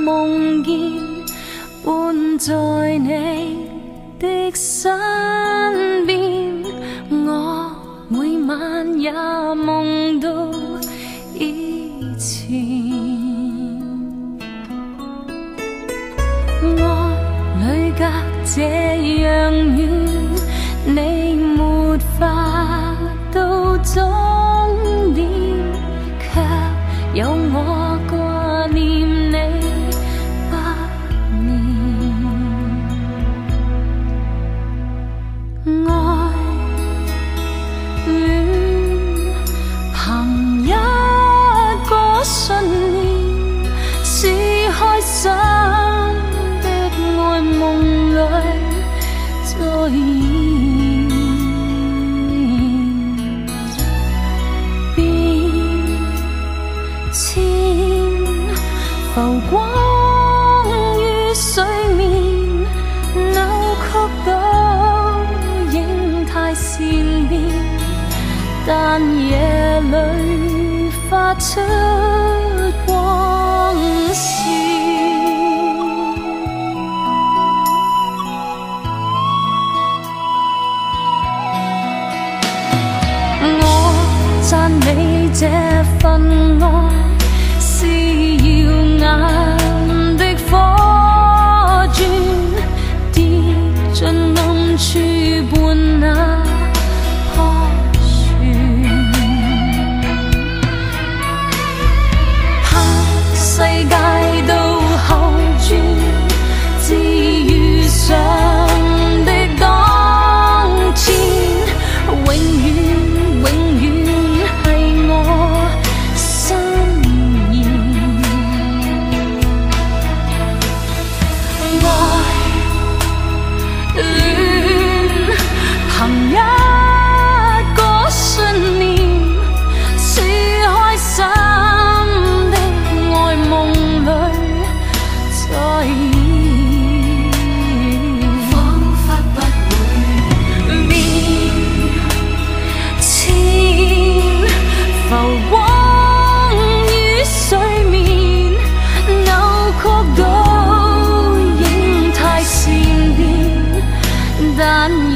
梦见伴在你的身边，我每晚也梦到以前。爱里隔这样远，你没法到天浮光于水面，扭曲倒影太善变，但夜里发出光线。gian